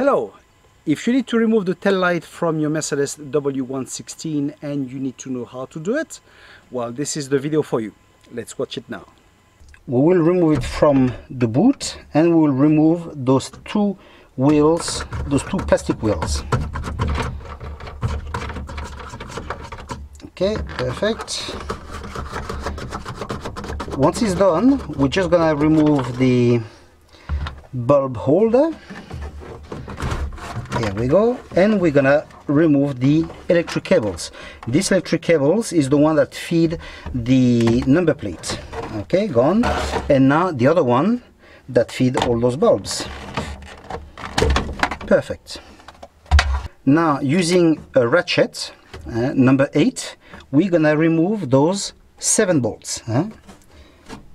Hello! If you need to remove the tail light from your Mercedes W116 and you need to know how to do it, well this is the video for you. Let's watch it now. We will remove it from the boot and we will remove those two wheels, those two plastic wheels. Okay, perfect. Once it's done, we're just gonna remove the bulb holder here we go. And we're gonna remove the electric cables. This electric cables is the one that feed the number plate. Okay gone. And now the other one that feed all those bulbs. Perfect. Now using a ratchet uh, number eight we're gonna remove those seven bolts uh,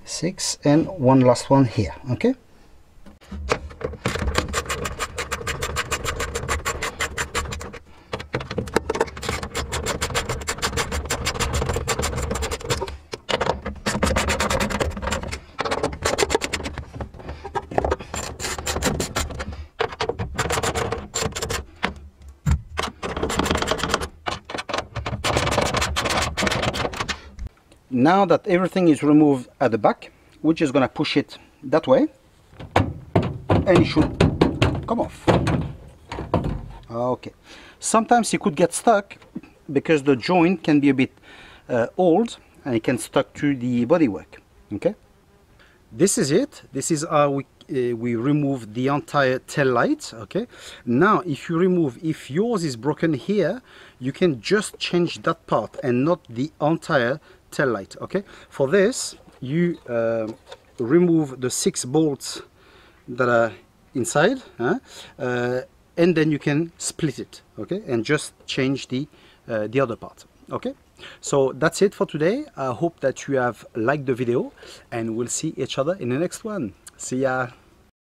six and one last one here okay now that everything is removed at the back we're just gonna push it that way. And it should come off. Okay. Sometimes it could get stuck because the joint can be a bit uh, old and it can stuck to the bodywork. Okay? This is it. This is how we uh, we remove the entire tail light okay? Now if you remove if yours is broken here you can just change that part and not the entire tail light okay? For this you uh, remove the six bolts that are inside uh, and then you can split it okay? And just change the uh, the other part okay? So that's it for today. I hope that you have liked the video and we'll see each other in the next one see ya